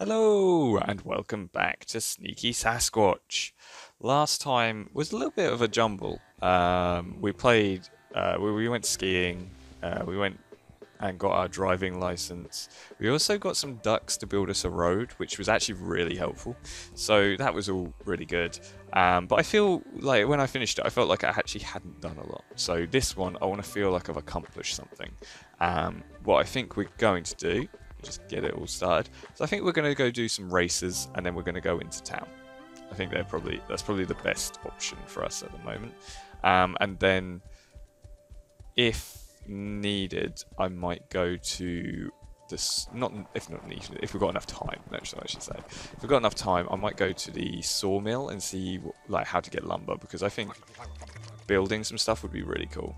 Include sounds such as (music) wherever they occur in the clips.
Hello and welcome back to Sneaky Sasquatch. Last time was a little bit of a jumble. Um, we played, uh, we, we went skiing, uh, we went and got our driving license. We also got some ducks to build us a road, which was actually really helpful. So that was all really good. Um, but I feel like when I finished it, I felt like I actually hadn't done a lot. So this one, I want to feel like I've accomplished something. Um, what I think we're going to do just get it all started. So I think we're going to go do some races and then we're going to go into town. I think they're probably that's probably the best option for us at the moment. Um, and then, if needed, I might go to this. Not if not needed. If we've got enough time, actually, I should say. If we've got enough time, I might go to the sawmill and see like how to get lumber because I think building some stuff would be really cool.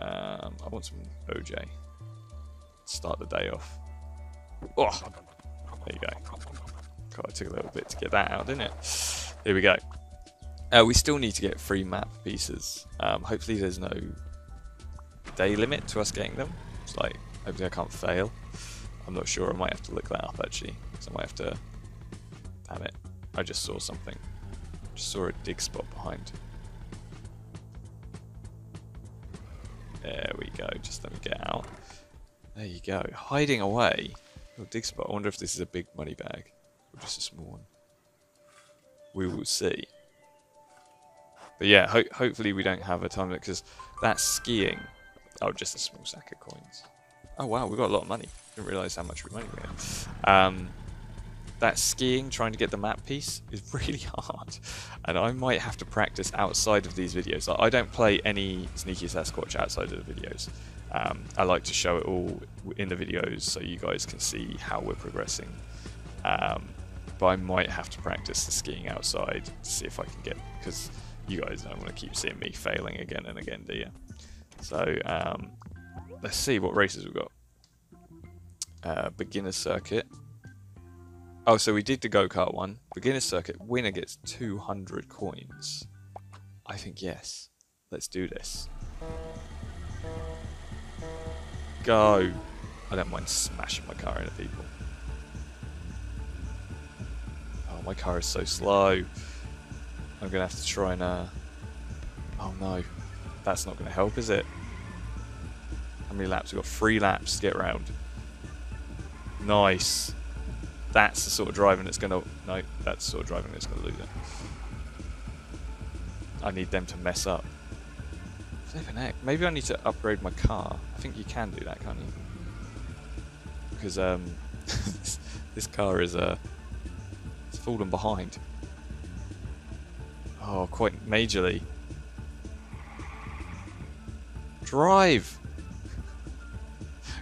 Um, I want some OJ start the day off. Oh, there you go. God, it took a little bit to get that out, didn't it? Here we go. Uh, we still need to get free map pieces. Um, hopefully there's no day limit to us getting them. It's like, hopefully I can't fail. I'm not sure, I might have to look that up actually. Because I might have to... Damn it. I just saw something. Just saw a dig spot behind. There we go, just let me get out. There you go. Hiding away. Oh, dig spot. I wonder if this is a big money bag or just a small one. We will see. But yeah, ho hopefully we don't have a time limit because that's skiing. Oh, just a small sack of coins. Oh wow, we've got a lot of money. Didn't realise how much money we had. Um, that skiing, trying to get the map piece, is (laughs) really hard. And I might have to practice outside of these videos. I don't play any Sneaky Sasquatch outside of the videos. Um, I like to show it all in the videos so you guys can see how we're progressing. Um, but I might have to practice the skiing outside to see if I can get, because you guys don't want to keep seeing me failing again and again, do you? So um, let's see what races we've got. Uh, beginner circuit. Oh, so we did the go-kart one. Beginner circuit. Winner gets 200 coins. I think yes. Let's do this go. I don't mind smashing my car into people. Oh, my car is so slow. I'm going to have to try and... Uh... Oh no. That's not going to help, is it? How many laps? We've got three laps to get around. Nice. That's the sort of driving that's going to... No, that's the sort of driving that's going to lose it. I need them to mess up. Flipping heck. Maybe I need to upgrade my car. I think you can do that, can't you? Because um, this, (laughs) this, car is uh, it's fallen behind. Oh, quite majorly. Drive!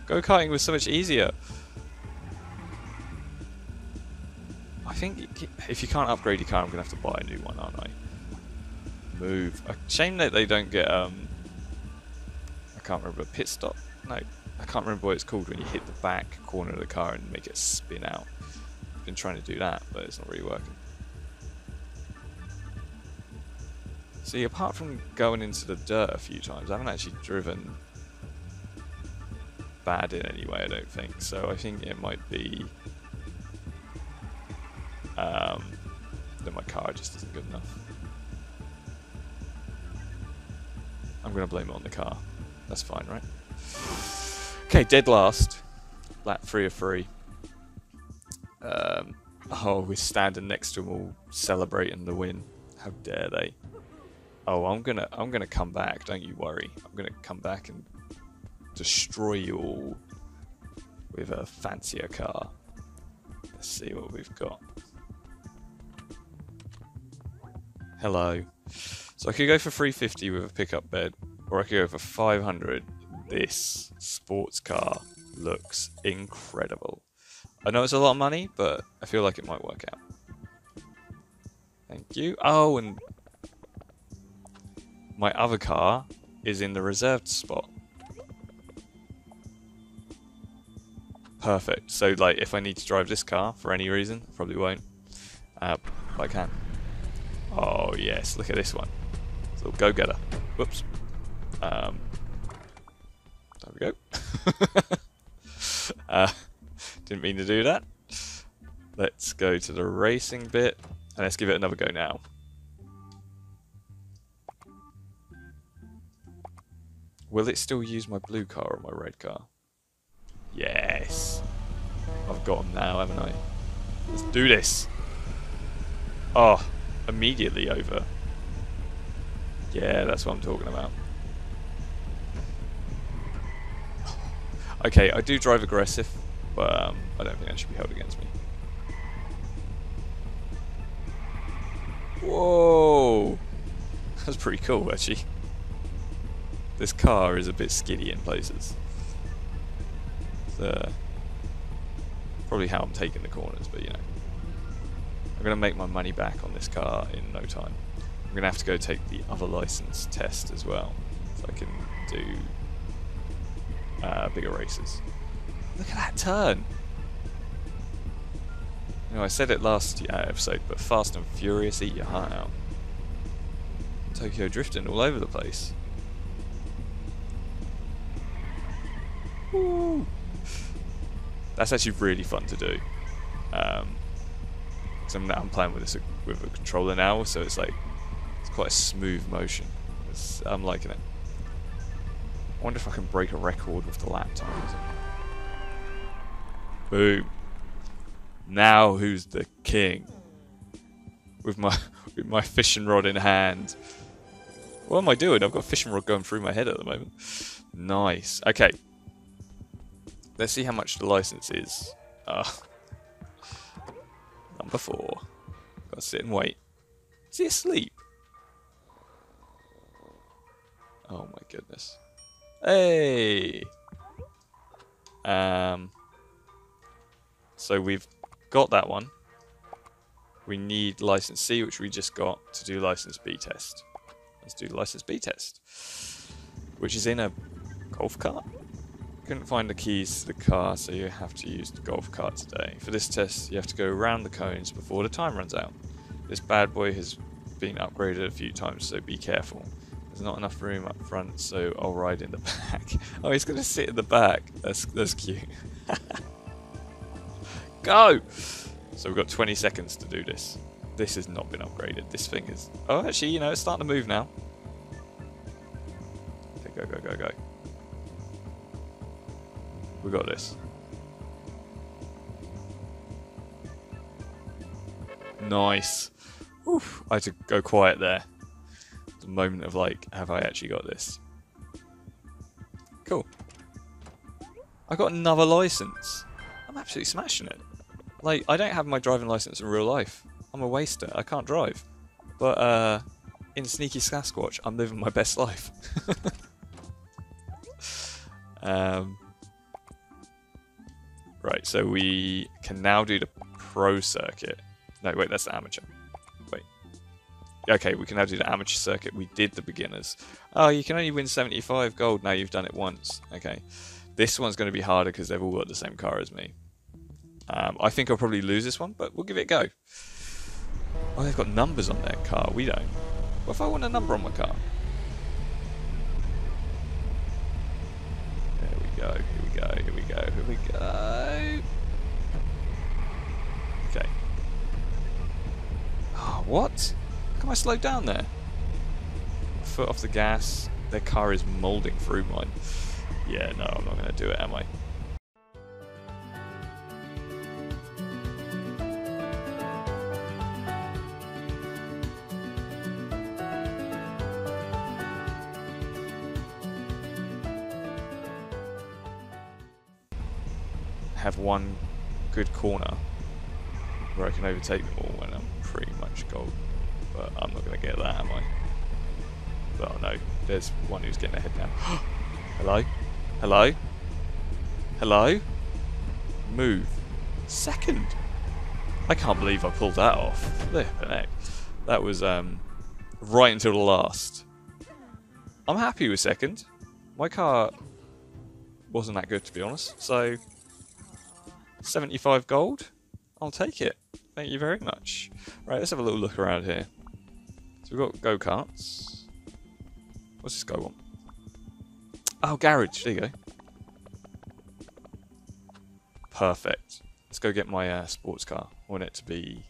Go-karting was so much easier. I think if you can't upgrade your car, I'm going to have to buy a new one, aren't I? Move. A shame that they don't get um, I can't remember, pit stop? No, I can't remember what it's called when you hit the back corner of the car and make it spin out. I've been trying to do that, but it's not really working. See, apart from going into the dirt a few times, I haven't actually driven bad in any way, I don't think. So I think it might be um, that my car just isn't good enough. I'm going to blame it on the car. That's fine, right? Okay, dead last. Lap three of three. Um, oh, we're standing next to them all celebrating the win. How dare they? Oh, I'm gonna, I'm gonna come back. Don't you worry. I'm gonna come back and destroy you all with a fancier car. Let's see what we've got. Hello. So I could go for 350 with a pickup bed, or I could go for 500. This sports car looks incredible. I know it's a lot of money, but I feel like it might work out. Thank you. Oh, and my other car is in the reserved spot. Perfect. So, like, if I need to drive this car for any reason, probably won't. Uh, but I can. Oh, yes. Look at this one. So, go-getter. Whoops. Um, there we go. (laughs) uh, didn't mean to do that. Let's go to the racing bit and let's give it another go now. Will it still use my blue car or my red car? Yes. I've got them now, haven't I? Let's do this. Oh, immediately over. Yeah, that's what I'm talking about. Okay, I do drive aggressive, but um, I don't think that should be held against me. Whoa! (laughs) That's pretty cool, actually. This car is a bit skiddy in places. Uh, probably how I'm taking the corners, but you know. I'm going to make my money back on this car in no time. I'm going to have to go take the other license test as well, so I can do uh, bigger races. Look at that turn! You know, I said it last uh, episode, but Fast and Furious eat your heart out. Tokyo drifting all over the place. That's actually really fun to do. Um, I'm, I'm playing with this with a controller now, so it's like it's quite a smooth motion. It's, I'm liking it. I wonder if I can break a record with the lap times. Boom. Now who's the king? With my (laughs) with my fishing rod in hand. What am I doing? I've got a fishing rod going through my head at the moment. Nice. Okay. Let's see how much the license is. Uh, number four. Gotta sit and wait. Is he asleep? Oh my goodness. Hey! Um, so we've got that one. We need license C, which we just got, to do license B test. Let's do license B test, which is in a golf cart. Couldn't find the keys to the car, so you have to use the golf cart today. For this test, you have to go around the cones before the time runs out. This bad boy has been upgraded a few times, so be careful. There's not enough room up front, so I'll ride in the (laughs) back. oh, he's going to sit in the back. That's, that's cute. (laughs) Go! So we've got 20 seconds to do this. This has not been upgraded. This thing is... Oh, actually, you know, it's starting to move now. Okay, go, go, go, go. We got this. Nice. Oof, I had to go quiet there. The moment of like, have I actually got this? Cool. I got another license. I'm absolutely smashing it. Like, I don't have my driving license in real life. I'm a waster. I can't drive. But uh, in Sneaky Sasquatch, I'm living my best life. (laughs) um, Right, so we can now do the pro circuit. No, wait, that's the amateur. Wait. Okay, we can now do the amateur circuit. We did the beginners. Oh, you can only win 75 gold. Now you've done it once. Okay. This one's going to be harder because they've all got the same car as me. Um, I think I'll probably lose this one, but we'll give it a go. Oh, they've got numbers on their car. We don't. What if I want a number on my car? There we go. Here go. Here we go. Here we go. Okay. (gasps) Oh, what? How come I slowed down there? Foot off the gas. Their car is moulding through mine. Yeah, no, I'm not going to do it, am I? One good corner where I can overtake them all and I'm pretty much gold. But I'm not going to get that, am I? Oh no, there's one who's getting ahead now. (gasps) Hello? Hello? Hello? Move. Second! I can't believe I pulled that off. Heck. That was um, right until the last. I'm happy with second. My car wasn't that good to be honest, so 75 gold. I'll take it. Thank you very much. Right, let's have a little look around here. So we've got go-karts. What's this guy want? Oh, garage. There you go. Perfect. Let's go get my uh, sports car. I want it to be.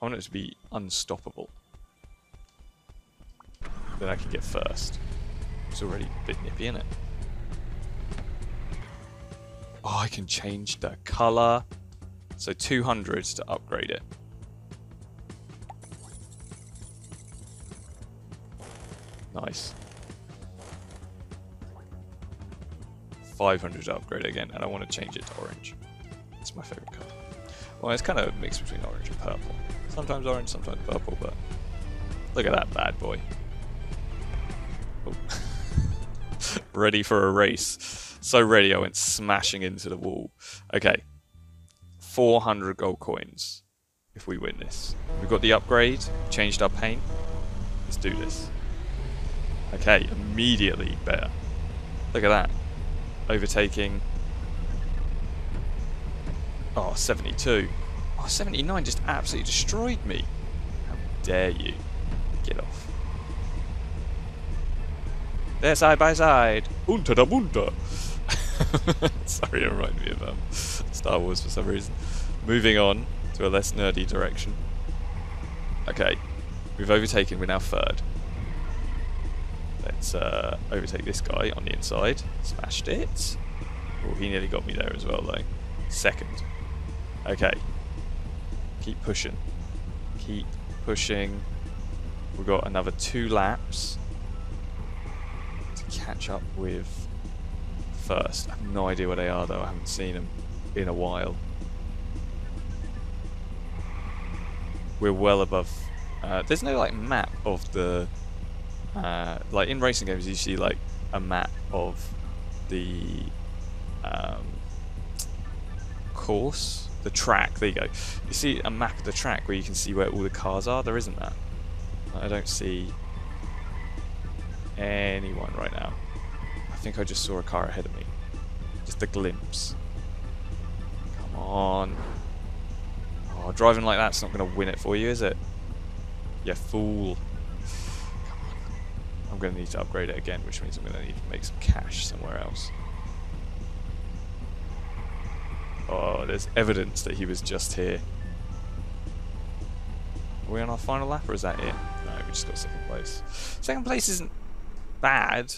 I want it to be unstoppable. Then I can get first. It's already a bit nippy, isn't it? Oh, I can change the colour. So 200 to upgrade it. Nice. 500 to upgrade again, and I want to change it to orange. It's my favourite colour. Well, it's kind of a mix between orange and purple. Sometimes orange, sometimes purple, but look at that bad boy. Oh. (laughs) ready for a race. So ready, I went smashing into the wall. Okay, 400 gold coins if we win this. We've got the upgrade, changed our paint. Let's do this. Okay, immediately better. Look at that. Overtaking. Oh, 72. Oh, 79 just absolutely destroyed me. How dare you. Get off. They're side by side. Unter da bunter. (laughs) Sorry, it reminded me of um, Star Wars for some reason. Moving on to a less nerdy direction. Okay, we've overtaken, we're now third. Let's uh, overtake this guy on the inside. Smashed it. Oh, he nearly got me there as well, though. Second. Okay. Keep pushing. Keep pushing. We've got another two laps to catch up with first. I have no idea where they are, though. I haven't seen them in a while. We're well above. Uh, there's no like map of the uh, like in racing games, you see like a map of the um, course, the track. There you go. You see a map of the track where you can see where all the cars are. There isn't that. I don't see anyone right now. I think I just saw a car ahead of me. Just a glimpse. Come on. Oh, driving like that's not going to win it for you, is it? You fool. Come on. I'm going to need to upgrade it again, which means I'm going to need to make some cash somewhere else. Oh, there's evidence that he was just here. Are we on our final lap, or is that it? No, we just got second place. Second place isn't bad,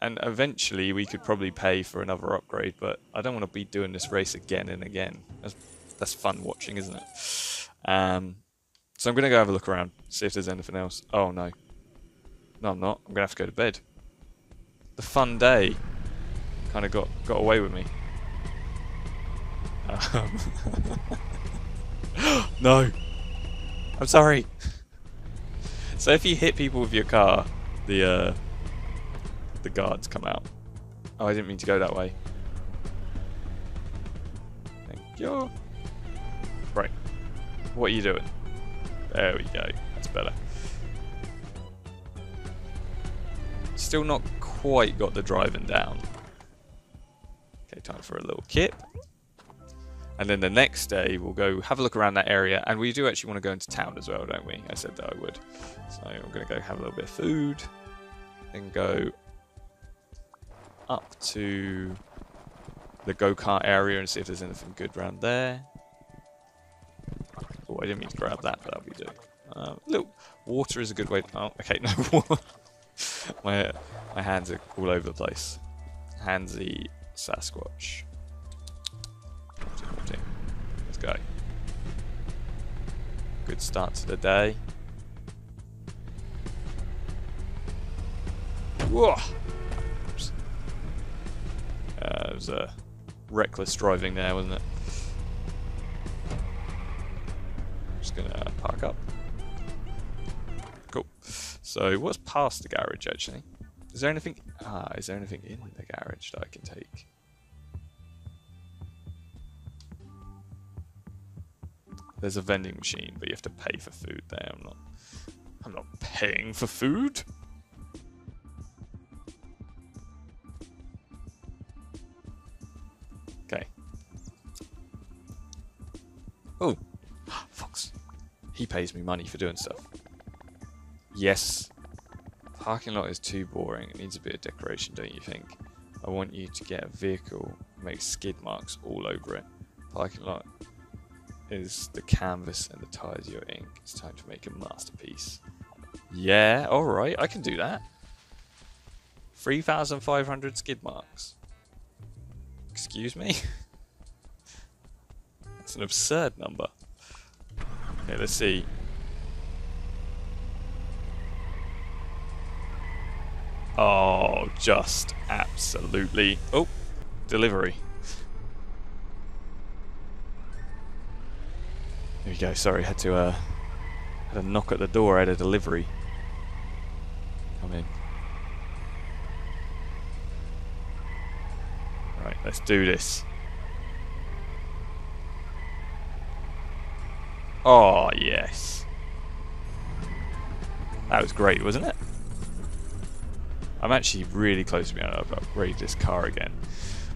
and eventually we could probably pay for another upgrade, but I don't want to be doing this race again and again. That's, that's fun watching, isn't it? Um, so I'm going to go have a look around, see if there's anything else. Oh, no. No, I'm not. I'm going to have to go to bed. The fun day kind of got, got away with me. Um, (laughs) no. I'm sorry. So if you hit people with your car, the uh, the guards come out. Oh, I didn't mean to go that way. Thank you. Right. What are you doing? There we go. That's better. Still not quite got the driving down. Okay, time for a little kip. And then the next day, we'll go have a look around that area. And we do actually want to go into town as well, don't we? I said that I would. So I'm going to go have a little bit of food. Then go up to the go-kart area and see if there's anything good around there. Oh, I didn't mean to grab that, but that'll be do. Um, little water is a good way. To, oh, okay, (laughs) no. my my hands are all over the place. Handsy Sasquatch. Let's go. Good start to the day. Whoa! Uh, was a reckless driving there, wasn't it? Just gonna park up. Cool. So, what's past the garage actually? Is there anything? Ah, is there anything in the garage that I can take? There's a vending machine, but you have to pay for food there. I'm not. I'm not paying for food. Oh, Fox. He pays me money for doing stuff. Yes. Parking lot is too boring. It needs a bit of decoration, don't you think? I want you to get a vehicle, make skid marks all over it. Parking lot is the canvas and the tires your ink. It's time to make a masterpiece. Yeah, alright, I can do that. 3,500 skid marks. Excuse me? (laughs) That's an absurd number. Okay, let's see. Oh, just absolutely. Oh, delivery. There we go. Sorry, had to uh, had a knock at the door. I had a delivery. Come in. Right, let's do this. Oh yes, that was great, wasn't it? I'm actually really close to being able to upgrade this car again.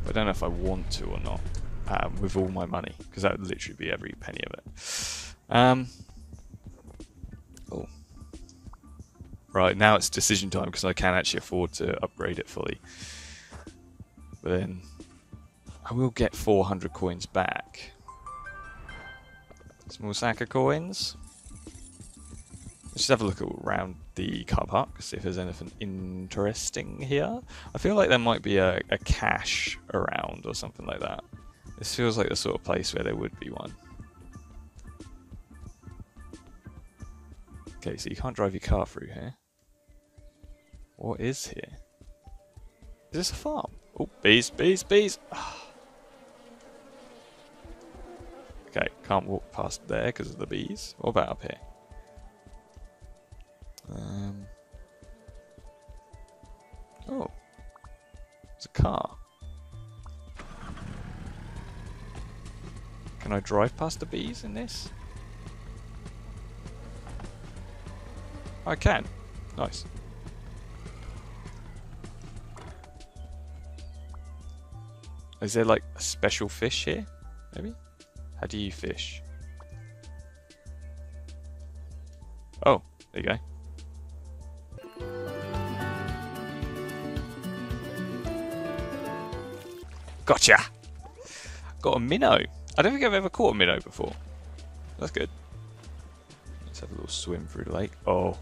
But I don't know if I want to or not um, with all my money because that would literally be every penny of it. Um, oh. Right, now it's decision time because I can actually afford to upgrade it fully. But then I will get 400 coins back. Small sack of coins. Let's just have a look around the car park, see if there's anything interesting here. I feel like there might be a, a cache around or something like that. This feels like the sort of place where there would be one. Okay, so you can't drive your car through here. What is here? Is this a farm? Oh, bees, bees, bees! Ah. Okay, can't walk past there because of the bees. What about up here? Um. Oh. It's a car. Can I drive past the bees in this? I can. Nice. Is there like a special fish here? Maybe? How do you fish? Oh, there you go. Gotcha! Got a minnow. I don't think I've ever caught a minnow before. That's good. Let's have a little swim through the lake. Oh.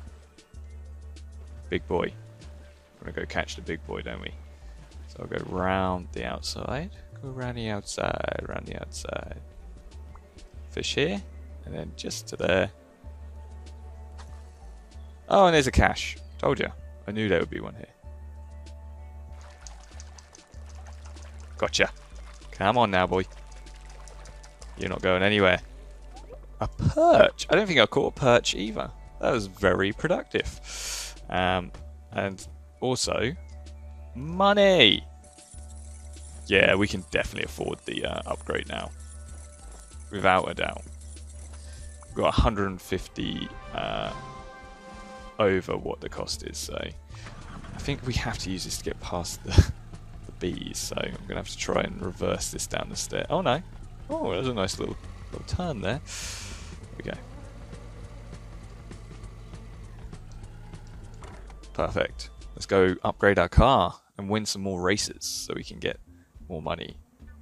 Big boy. We're going to go catch the big boy, don't we? So I'll go round the outside. Go around the outside, around the outside. Fish here. And then just to there. Oh, and there's a cache. Told you. I knew there would be one here. Gotcha. Come on now, boy. You're not going anywhere. A perch. I don't think I caught a perch either. That was very productive. Um, and also, money. Yeah, we can definitely afford the uh, upgrade now. Without a doubt. We've got 150 uh, over what the cost is, so I think we have to use this to get past the (laughs) bees, so I'm going to have to try and reverse this down the stair. Oh no. Oh, there's a nice little, little turn there. There we go. Perfect. Let's go upgrade our car and win some more races so we can get more money,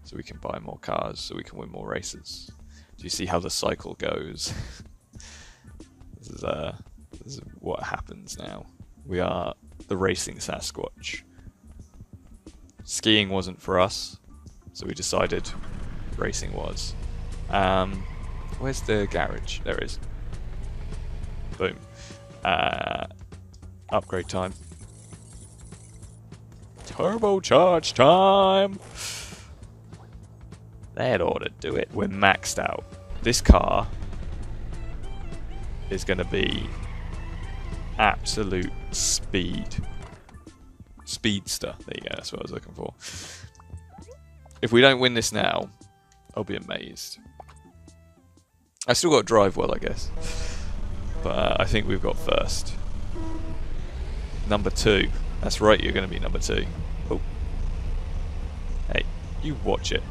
so we can buy more cars, so we can win more races. You see how the cycle goes? (laughs) this is uh, this is what happens now. We are the racing Sasquatch skiing wasn't for us, so we decided racing was. Um, where's the garage? There is. Boom. Uh, upgrade time. Turbocharge time! (sighs) That ought to do it. We're maxed out. This car is going to be absolute speed speedster. There you go, that's what I was looking for. If we don't win this now, I'll be amazed. I still got to drive well, I guess. But uh, I think we've got first. Number two. That's right, you're going to be number two. Oh. Hey, you watch it.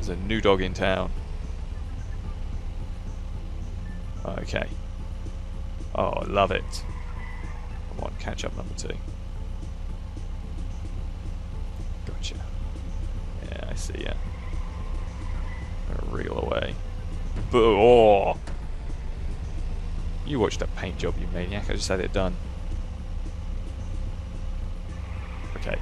There's a new dog in town. Okay. Oh, I love it. I want catch up number two. Gotcha. Yeah, I see ya. Reel away. But, oh! You watched that paint job, you maniac. I just had it done. Okay.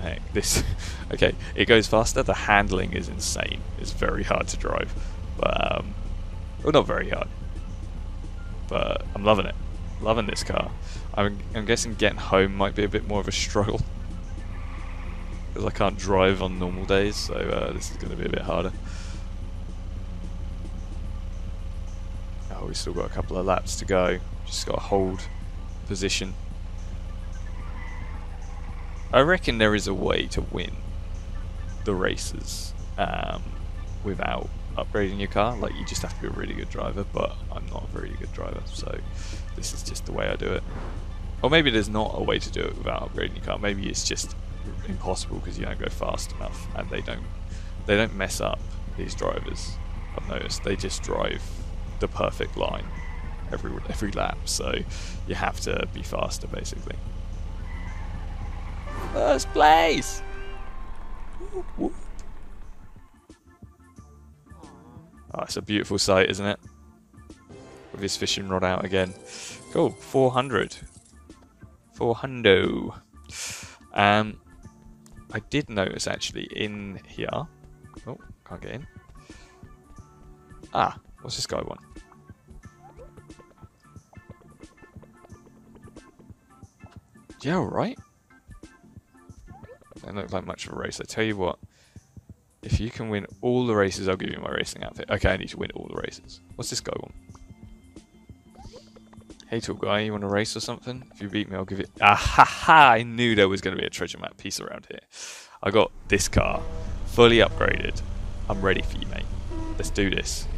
Heck. This... (laughs) okay, it goes faster. The handling is insane. It's very hard to drive. But, um... Well, not very hard. But I'm loving it. Loving this car. I'm, I'm guessing getting home might be a bit more of a (laughs) struggle. Because I can't drive on normal days, so uh, this is going to be a bit harder. Oh, we've still got a couple of laps to go. Just got to hold position. I reckon there is a way to win the races um, without upgrading your car. Like you just have to be a really good driver, but I'm not a very good driver, so this is just the way I do it. Or maybe there's not a way to do it without upgrading your car. Maybe it's just impossible because you don't go fast enough, and they don't they don't mess up these drivers. I've noticed they just drive the perfect line every every lap, so you have to be faster basically. First place. Oh, it's a beautiful sight, isn't it? With his fishing rod out again. Cool, 400. 400. Um, I did notice actually in here. Oh, can't get in. Ah, what's this guy want? Yeah, alright. Don't look like much of a race. I tell you what, if you can win all the races, I'll give you my racing outfit. Okay, I need to win all the races. What's this guy want? Hey, tall guy, you want to race or something? If you beat me, I'll give you... Ah, ha, ha! I knew there was going to be a treasure map piece around here. I got this car, fully upgraded. I'm ready for you, mate. Let's do this.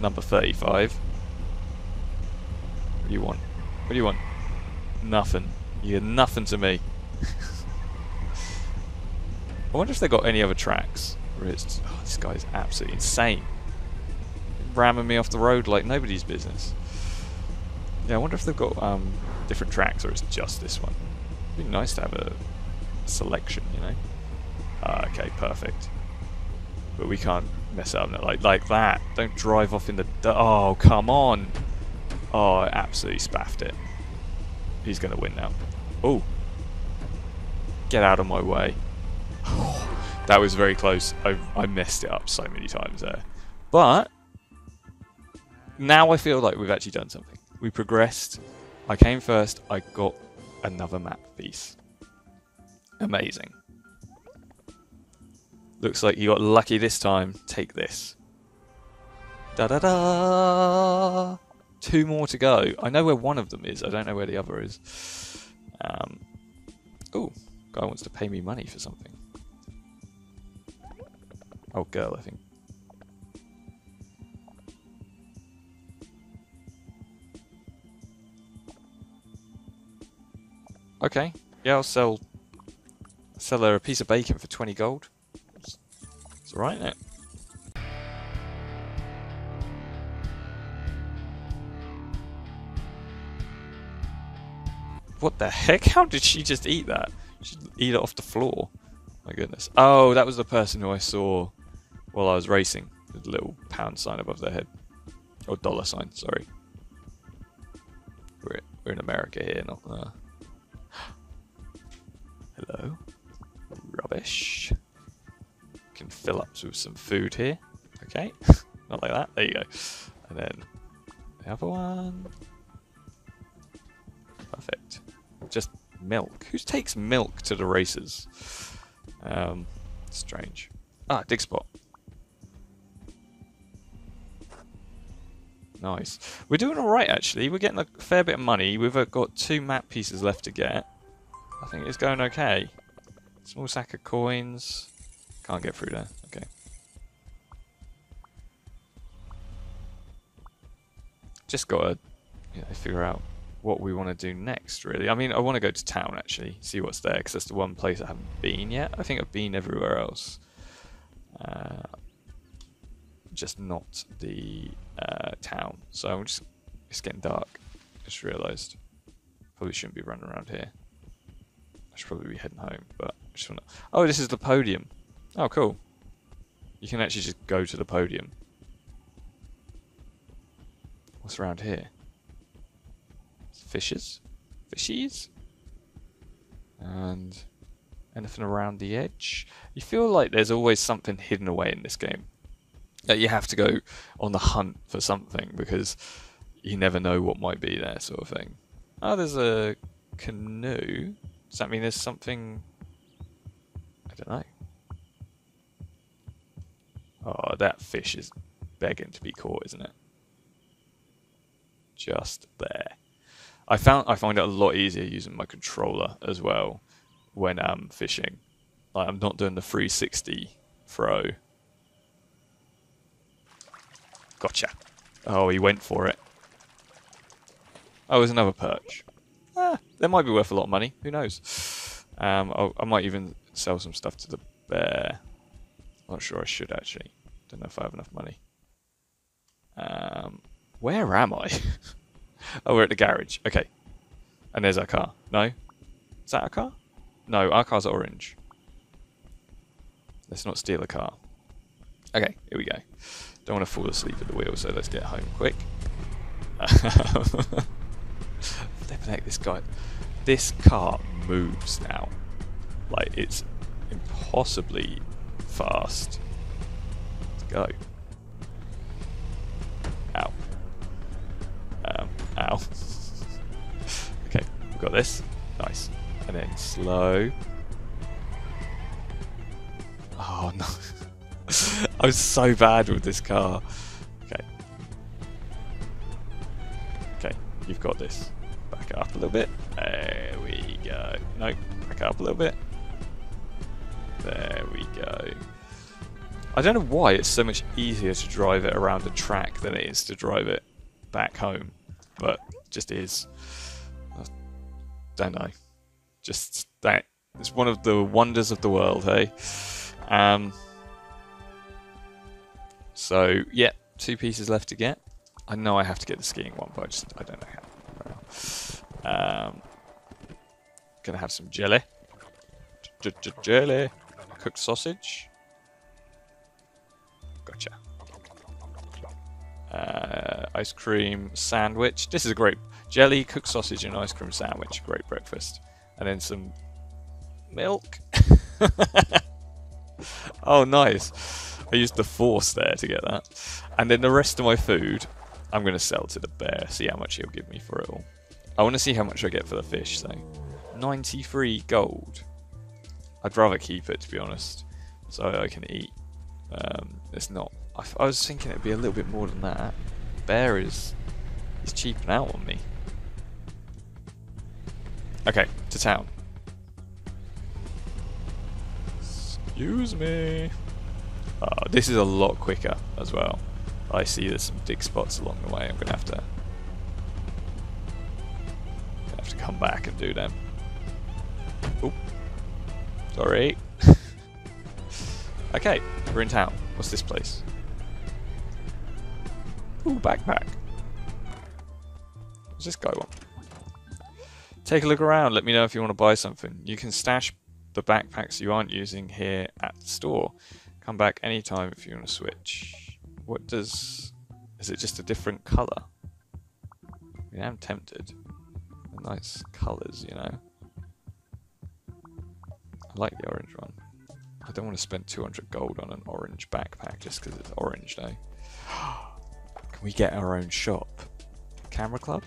Number 35. What do you want? What do you want? Nothing. You are nothing to me. I wonder if they got any other tracks. Oh, this guy's absolutely insane ramming me off the road like nobody's business. Yeah, I wonder if they've got um, different tracks or it's just this one. It'd be nice to have a selection, you know? Uh, okay, perfect. But we can't mess up like like that. Don't drive off in the... Oh, come on! Oh, I absolutely spaffed it. He's going to win now. Oh! Get out of my way. (sighs) that was very close. I, I messed it up so many times there. But now I feel like we've actually done something. We progressed. I came first. I got another map piece. Amazing. Looks like you got lucky this time. Take this. Da da da! Two more to go. I know where one of them is. I don't know where the other is. Um, oh, guy wants to pay me money for something. Oh, girl, I think. Okay. Yeah, I'll sell sell her a piece of bacon for 20 gold. It's alright, isn't it? What the heck? How did she just eat that? She eat it off the floor. My goodness. Oh, that was the person who I saw while I was racing. The little pound sign above their head. Or dollar sign, sorry. We're, we're in America here, not... Uh, (gasps) Hello. Rubbish. Can fill up with some food here. Okay. (laughs) Not like that. There you go. And then the other one. Perfect. Just milk. Who takes milk to the races? Um, strange. Ah, dig spot. Nice. We're doing alright actually. We're getting a fair bit of money. We've uh, got two map pieces left to get. I think it's going okay. Small sack of coins. Can't get through there. Okay. Just gotta you know, figure out what we want to do next, really. I mean, I want to go to town, actually, see what's there, because that's the one place I haven't been yet. I think I've been everywhere else. Uh, just not the uh, town. So I'm just, it's getting dark. Just realised. Probably shouldn't be running around here. I should probably be heading home, but I just want to... Oh, this is the podium. Oh, cool. You can actually just go to the podium. What's around here? Fishes? Fishies? And anything around the edge? You feel like there's always something hidden away in this game. That you have to go on the hunt for something because you never know what might be there, sort of thing. Oh, there's a canoe. Does that mean there's something? I don't know. Oh, that fish is begging to be caught, isn't it? Just there. I found I find it a lot easier using my controller as well when I'm fishing. Like I'm not doing the 360 throw. Gotcha. Oh, he went for it. Oh, there's another perch. Ah, that might be worth a lot of money. Who knows? Um, I might even sell some stuff to the bear. I'm Not sure I should actually. Don't know if I have enough money. Um, where am I? (laughs) oh, we're at the garage. Okay. And there's our car. No? Is that our car? No, our car's orange. Let's not steal a car. Okay, here we go. Don't want to fall asleep at the wheel, so let's get home quick. (laughs) Flipping heck, this guy. This car moves now. Like, it's impossibly fast. Let's go. Ow. okay, we've got this. Nice. And then slow. Oh no. (laughs) I'm so bad with this car. Okay. Okay, you've got this. Back up a little bit. There we go. No, back up a little bit. There we go. I don't know why it's so much easier to drive it around a track than it is to drive it back home. But just is. I don't know. Just that. It's one of the wonders of the world, hey? Um, so, yeah, two pieces left to get. I know I have to get the skiing one, but I just I don't know how. Um, gonna have some jelly. J -j jelly. Cooked sausage. Uh, ice cream sandwich. This is a great jelly, cooked sausage, and ice cream sandwich. Great breakfast. And then some milk. (laughs) oh, nice. I used the force there to get that. And then the rest of my food, I'm going to sell to the bear, see how much he'll give me for it all. I want to see how much I get for the fish, though. 93 gold. I'd rather keep it, to be honest, so I can eat. Um, it's not... I, I was thinking it'd be a little bit more than that. Bear is... He's cheaping out on me. Okay, to town. Excuse me. Oh, this is a lot quicker as well. I see there's some dig spots along the way. I'm gonna have to gonna have to come back and do them. Oop. Sorry. (laughs) okay, we're in town. What's this place? Ooh, backpack. What's this guy want? Take a look around. Let me know if you want to buy something. You can stash the backpacks you aren't using here at the store. Come back anytime if you want to switch. What does... Is it just a different colour? I I'm tempted. Nice colours, you know. I like the orange one. I don't want to spend 200 gold on an orange backpack just because it's orange, though. (gasps) Can we get our own shop? Camera club?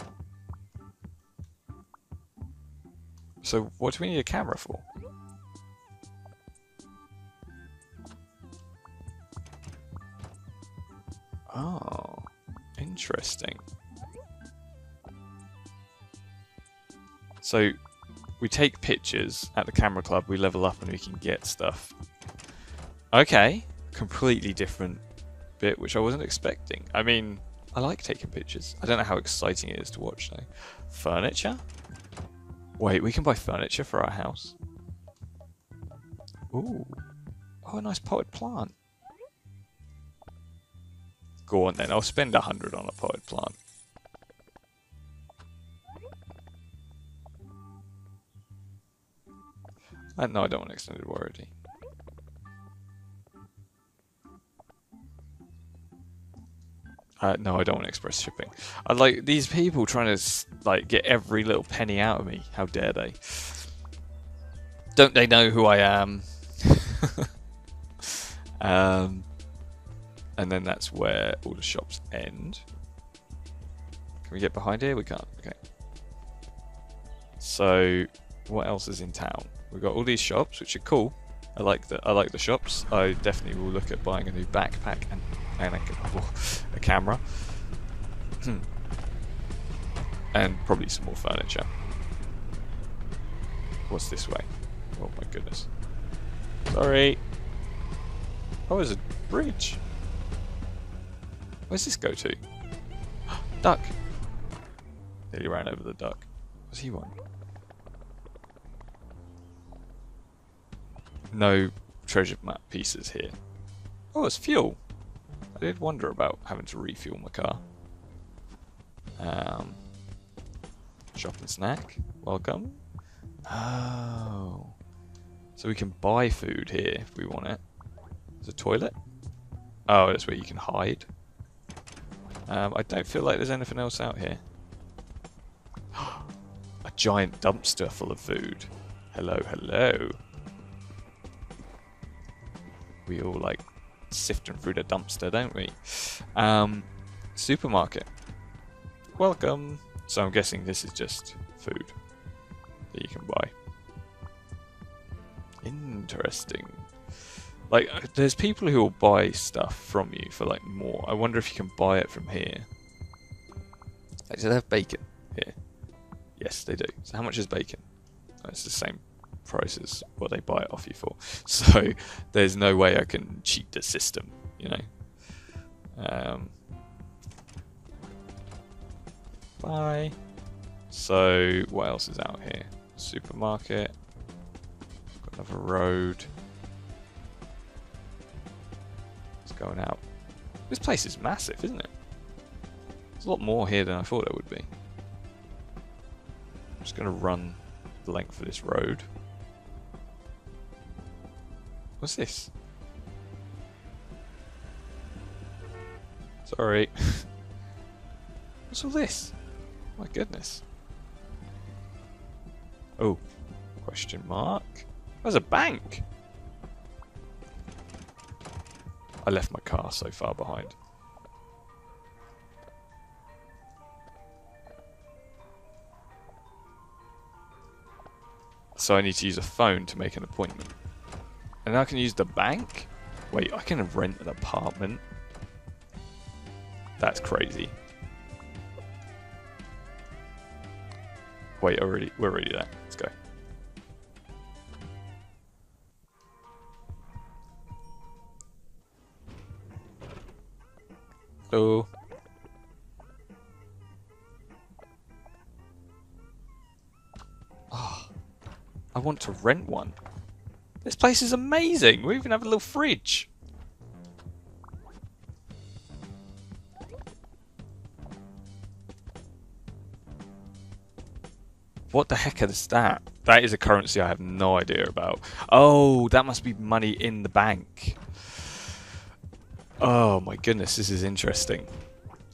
So what do we need a camera for? Oh, interesting. So we take pictures at the camera club, we level up and we can get stuff. Okay, completely different bit, which I wasn't expecting. I mean, I like taking pictures. I don't know how exciting it is to watch though. Furniture? Wait, we can buy furniture for our house. Ooh. Oh, a nice potted plant. Go on then, I'll spend a hundred on a potted plant. Uh, no, I don't want extended warranty. Uh, no, I don't want express shipping. I like these people trying to like get every little penny out of me. How dare they? Don't they know who I am? (laughs) um, and then that's where all the shops end. Can we get behind here? We can't. Okay. So, what else is in town? We've got all these shops, which are cool. I like the I like the shops. I definitely will look at buying a new backpack and, and a, a camera. Hmm. and probably some more furniture. What's this way? Oh my goodness. Sorry. Oh, there's a bridge. Where's this go to? (gasps) duck. Nearly ran over the duck. What's he want? No treasure map pieces here. Oh, it's fuel. I did wonder about having to refuel my car. Um, shop and snack. Welcome. Oh. So we can buy food here if we want it. There's a toilet. Oh, that's where you can hide. Um, I don't feel like there's anything else out here. (gasps) a giant dumpster full of food. Hello, hello. We all like sifting through the dumpster, don't we? Um, supermarket. Welcome. So I'm guessing this is just food that you can buy. Interesting. Like, uh, there's people who will buy stuff from you for like more. I wonder if you can buy it from here. Like, do they have bacon here? Yes, they do. So how much is bacon? It's the same price as what they buy it off you for. (laughs) So there's no way I can cheat the system, you know. Um, bye. So what else is out here? Supermarket. Got another road. It's going out. This place is massive, isn't it? There's a lot more here than I thought it would be. I'm just going to run the length of this road. What's this? Sorry. (laughs) What's all this? My goodness. Oh, question mark. There's a bank. I left my car so far behind. So I need to use a phone to make an appointment. And I can use the bank? Wait, I can rent an apartment? That's crazy. Wait, already, we're already there. Let's go. Hello. Oh, I want to rent one. This place is amazing. We even have a little fridge. What the heck is that? That is a currency I have no idea about. Oh, that must be money in the bank. Oh my goodness, this is interesting.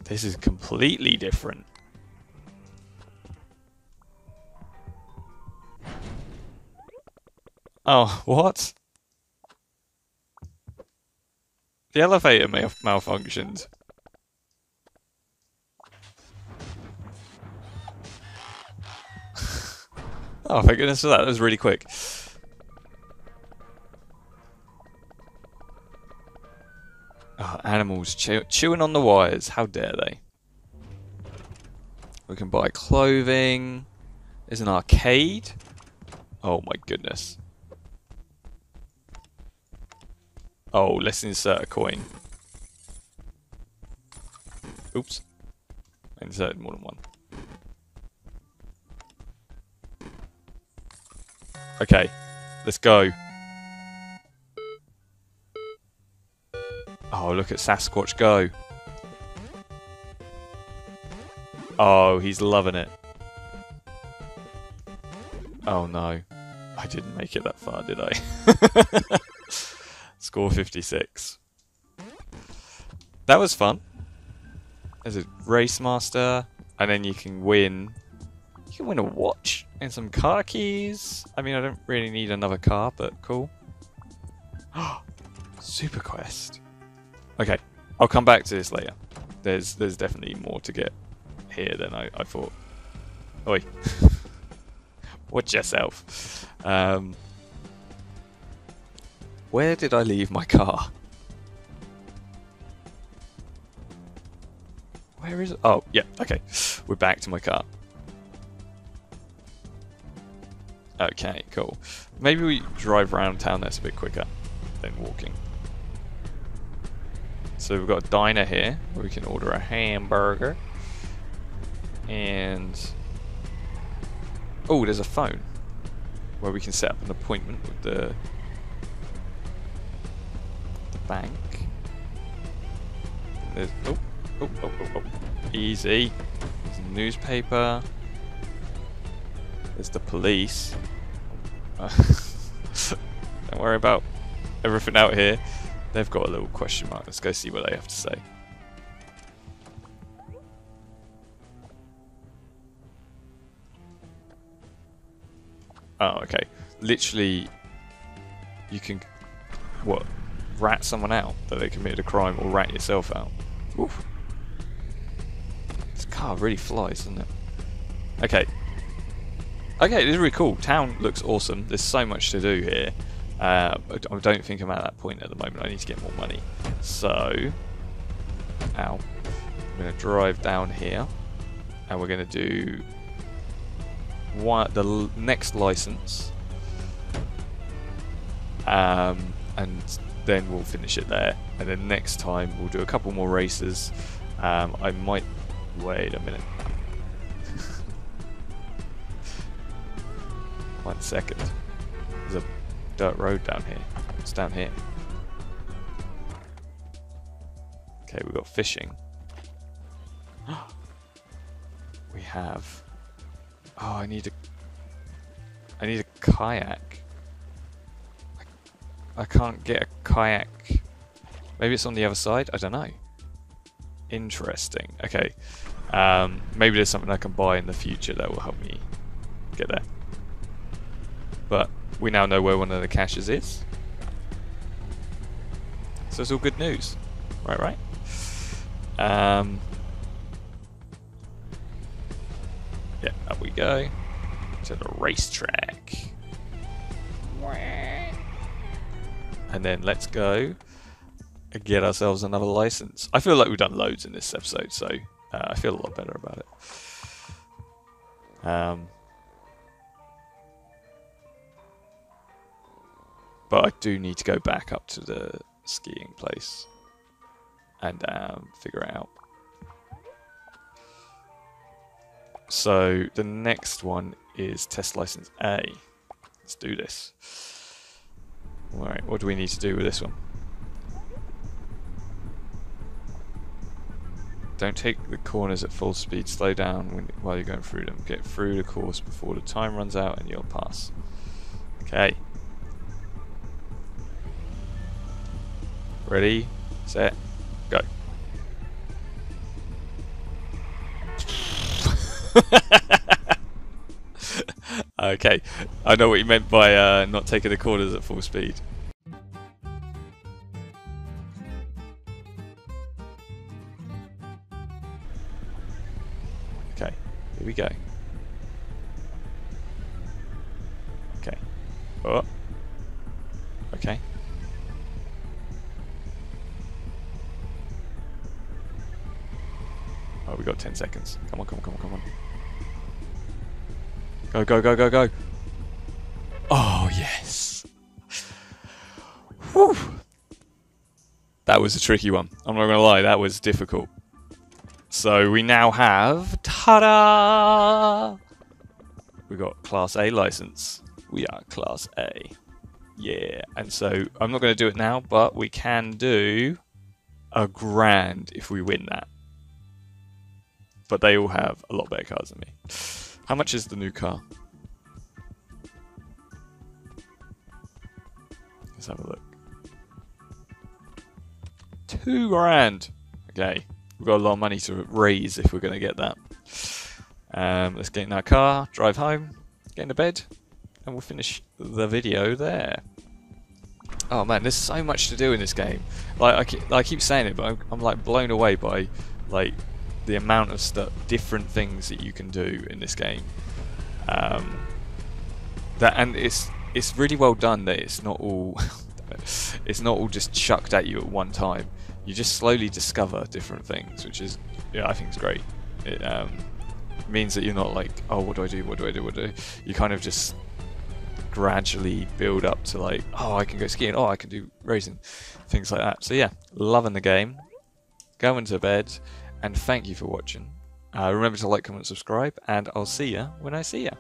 This is completely different. Oh, what? The elevator may have malfunctioned. (laughs) oh, thank goodness for that. That was really quick. Oh, animals chew chewing on the wires. How dare they? We can buy clothing. There's an arcade. Oh my goodness. Oh, let's insert a coin. Oops. I inserted more than one. Okay, let's go. Oh, look at Sasquatch go. Oh, he's loving it. Oh no. I didn't make it that far, did I? (laughs) Score 56. That was fun. There's a race master, and then you can win. You can win a watch and some car keys. I mean, I don't really need another car, but cool. (gasps) Super quest. Okay, I'll come back to this later. There's there's definitely more to get here than I, I thought. Oi. (laughs) Watch yourself. Um, where did I leave my car? Where is it? Oh, yeah, okay. We're back to my car. Okay, cool. Maybe we drive around town that's a bit quicker than walking. So we've got a diner here where we can order a hamburger. And oh, there's a phone where we can set up an appointment with the the bank. There's oh oh oh oh, oh. easy. There's a newspaper. There's the police. (laughs) Don't worry about everything out here. They've got a little question mark. Let's go see what they have to say. Oh, okay. Literally, you can, what, rat someone out that they committed a crime or rat yourself out. Oof. This car really flies, doesn't it? Okay. Okay, this is really cool. Town looks awesome. There's so much to do here. Uh, I don't think I'm at that point at the moment. I need to get more money. So, ow. I'm going to drive down here. And we're going to do one, the next license, um, and then we'll finish it there. And then next time we'll do a couple more races. Um, I might wait a minute. (laughs) One second. There's a dirt road down here. It's down here. Okay, we've got fishing. (gasps) we have Oh, I need a... I need a kayak. I, can't get a kayak. Maybe it's on the other side? I don't know. Interesting. Okay. Um, maybe there's something I can buy in the future that will help me get there. But we now know where one of the caches is. So it's all good news. Right, right. Um, Yeah, up we go. To the racetrack. And then let's go and get ourselves another license. I feel like we've done loads in this episode, so uh, I feel a lot better about it. Um, but I do need to go back up to the skiing place and um, figure it out. So the next one is test license A. Let's do this. Alright, what do we need to do with this one? Don't take the corners at full speed. Slow down when, while you're going through them. Get through the course before the time runs out and you'll pass. Okay. Ready, set, go. (laughs) (laughs) okay, I know what you meant by uh, not taking the corners at full speed. Go, go, go, go, go. Oh, yes. Whew. That was a tricky one. I'm not going to lie, that was difficult. So we now have... Ta-da! We got Class A license. We are Class A. Yeah, and so I'm not going to do it now, but we can do a grand if we win that. But they all have a lot better cars than me. How much is the new car? Let's have a look. Two grand. Okay, we've got a lot of money to raise if we're going to get that. Um, let's get in our car, drive home, get into bed, and we'll finish the video there. Oh man, there's so much to do in this game. Like I keep, I keep saying it, but I'm, I'm like blown away by like the amount of stuff, different things that you can do in this game. Um, that and it's it's really well done that it's not all (laughs) it's not all just chucked at you at one time. You just slowly discover different things, which is yeah, I think is great. It um, means that you're not like, oh, what do I do? What do I do? What do I do? You kind of just gradually build up to like, oh, I can go skiing. Oh, I can do racing, things like that. So yeah, loving the game. Going to bed, and thank you for watching. Uh, remember to like, comment, subscribe, and I'll see you when I see you.